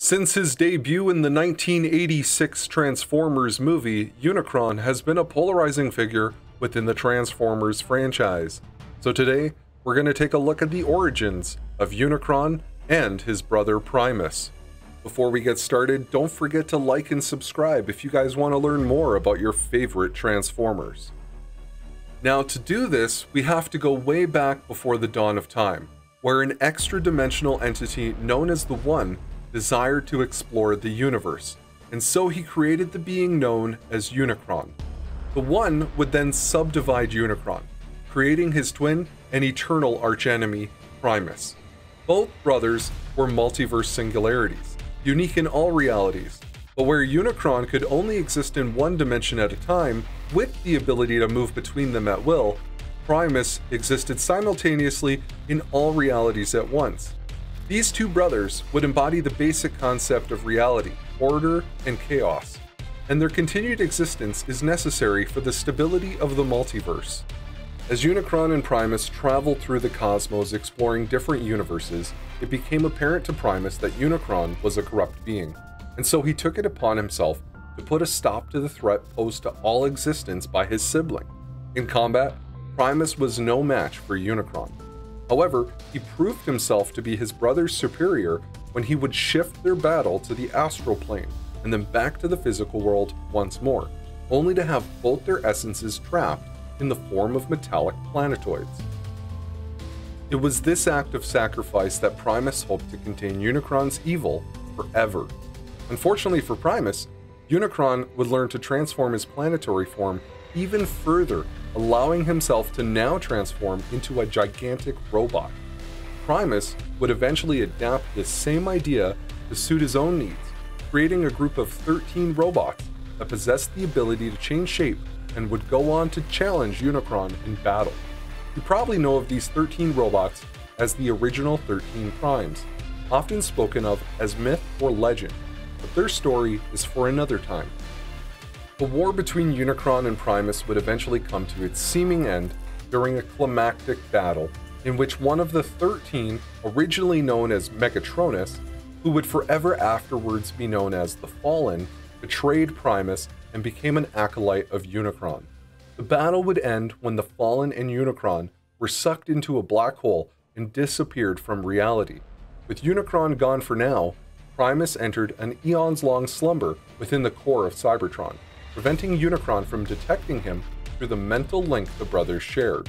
Since his debut in the 1986 Transformers movie, Unicron has been a polarizing figure within the Transformers franchise. So today, we're going to take a look at the origins of Unicron and his brother Primus. Before we get started, don't forget to like and subscribe if you guys want to learn more about your favorite Transformers. Now, to do this, we have to go way back before the dawn of time, where an extra dimensional entity known as the One desired to explore the universe, and so he created the being known as Unicron. The One would then subdivide Unicron, creating his twin and eternal archenemy, Primus. Both brothers were multiverse singularities, unique in all realities, but where Unicron could only exist in one dimension at a time, with the ability to move between them at will, Primus existed simultaneously in all realities at once. These two brothers would embody the basic concept of reality, order, and chaos, and their continued existence is necessary for the stability of the multiverse. As Unicron and Primus traveled through the cosmos exploring different universes, it became apparent to Primus that Unicron was a corrupt being, and so he took it upon himself to put a stop to the threat posed to all existence by his sibling. In combat, Primus was no match for Unicron. However, he proved himself to be his brother's superior when he would shift their battle to the astral plane and then back to the physical world once more, only to have both their essences trapped in the form of metallic planetoids. It was this act of sacrifice that Primus hoped to contain Unicron's evil forever. Unfortunately for Primus, Unicron would learn to transform his planetary form even further, allowing himself to now transform into a gigantic robot. Primus would eventually adapt this same idea to suit his own needs, creating a group of 13 robots that possessed the ability to change shape and would go on to challenge Unicron in battle. You probably know of these 13 robots as the original 13 Primes, often spoken of as myth or legend, but their story is for another time. The war between Unicron and Primus would eventually come to its seeming end during a climactic battle in which one of the 13, originally known as Megatronus, who would forever afterwards be known as the Fallen, betrayed Primus and became an acolyte of Unicron. The battle would end when the Fallen and Unicron were sucked into a black hole and disappeared from reality. With Unicron gone for now, Primus entered an eons long slumber within the core of Cybertron, preventing Unicron from detecting him through the mental link the brothers shared.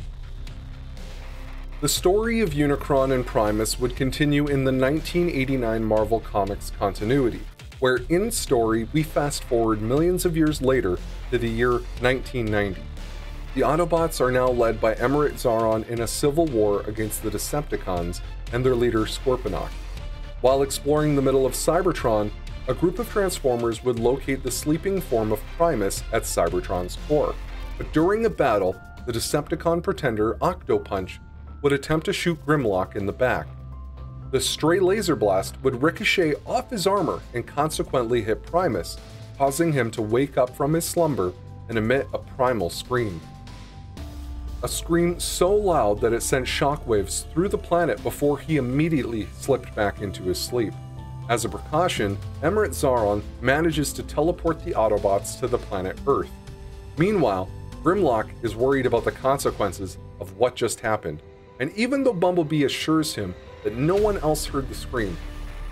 The story of Unicron and Primus would continue in the 1989 Marvel Comics continuity, where in story we fast forward millions of years later to the year 1990. The Autobots are now led by Emirate Xaaron in a civil war against the Decepticons and their leader Scorponok. While exploring the middle of Cybertron, a group of Transformers would locate the sleeping form of Primus at Cybertron's core. But during a battle, the Decepticon pretender Octopunch would attempt to shoot Grimlock in the back, the stray laser blast would ricochet off his armor and consequently hit Primus, causing him to wake up from his slumber and emit a primal scream. A scream so loud that it sent shockwaves through the planet before he immediately slipped back into his sleep. As a precaution, Emirate Xaaron manages to teleport the Autobots to the planet Earth. Meanwhile, Grimlock is worried about the consequences of what just happened, and even though Bumblebee assures him that no one else heard the scream.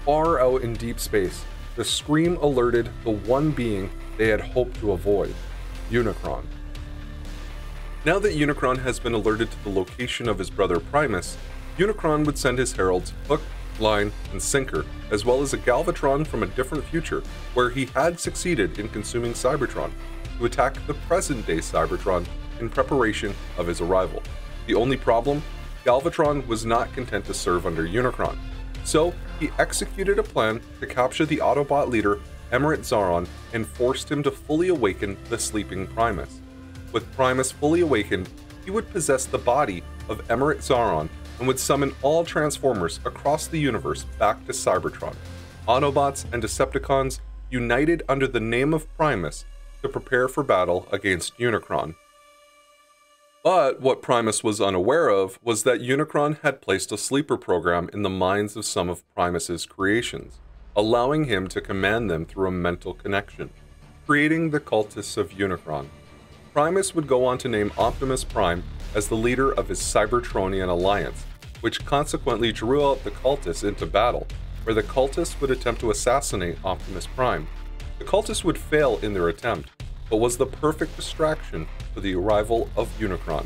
Far out in deep space, the scream alerted the one being they had hoped to avoid Unicron. Now that Unicron has been alerted to the location of his brother Primus, Unicron would send his heralds Hook, Line, and Sinker, as well as a Galvatron from a different future where he had succeeded in consuming Cybertron, to attack the present day Cybertron in preparation of his arrival. The only problem Galvatron was not content to serve under Unicron, so he executed a plan to capture the Autobot leader Emirate Xaaron, and forced him to fully awaken the sleeping Primus. With Primus fully awakened, he would possess the body of Emirate Xaaron and would summon all Transformers across the universe back to Cybertron. Autobots and Decepticons united under the name of Primus to prepare for battle against Unicron. But what Primus was unaware of was that Unicron had placed a sleeper program in the minds of some of Primus's creations, allowing him to command them through a mental connection, creating the cultists of Unicron. Primus would go on to name Optimus Prime as the leader of his Cybertronian alliance, which consequently drew out the cultists into battle, where the cultists would attempt to assassinate Optimus Prime. The cultists would fail in their attempt, but was the perfect distraction for the arrival of Unicron.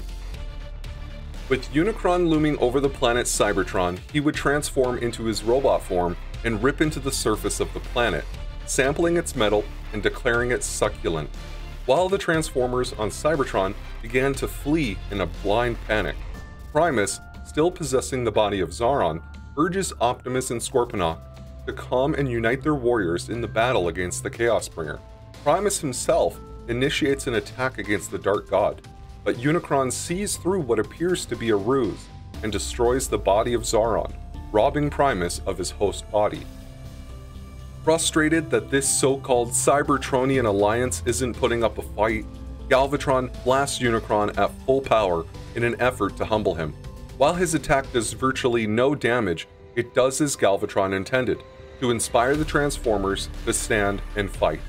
With Unicron looming over the planet Cybertron, he would transform into his robot form and rip into the surface of the planet, sampling its metal and declaring it succulent, while the Transformers on Cybertron began to flee in a blind panic. Primus, still possessing the body of Xaaron, urges Optimus and Scorponok to come and unite their warriors in the battle against the Chaos Bringer. Primus himself initiates an attack against the Dark God, but Unicron sees through what appears to be a ruse and destroys the body of Xaaron, robbing Primus of his host body. Frustrated that this so-called Cybertronian alliance isn't putting up a fight, Galvatron blasts Unicron at full power in an effort to humble him. While his attack does virtually no damage, it does as Galvatron intended, to inspire the Transformers to stand and fight.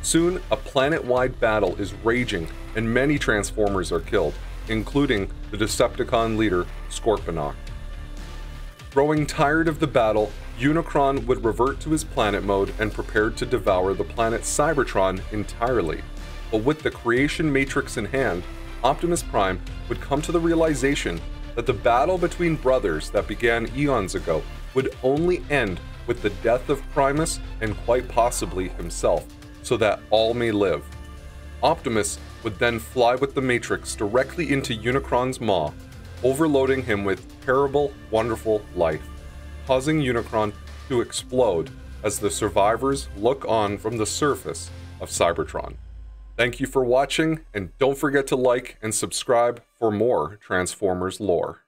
Soon, a planet-wide battle is raging and many Transformers are killed, including the Decepticon leader, Scorponok. Growing tired of the battle, Unicron would revert to his planet mode and prepare to devour the planet Cybertron entirely. But with the creation matrix in hand, Optimus Prime would come to the realization that the battle between brothers that began eons ago would only end with the death of Primus and quite possibly himself, so that all may live. Optimus would then fly with the Matrix directly into Unicron's maw overloading him with terrible, wonderful life, causing Unicron to explode as the survivors look on from the surface of Cybertron. Thank you for watching, and don't forget to like and subscribe for more Transformers lore.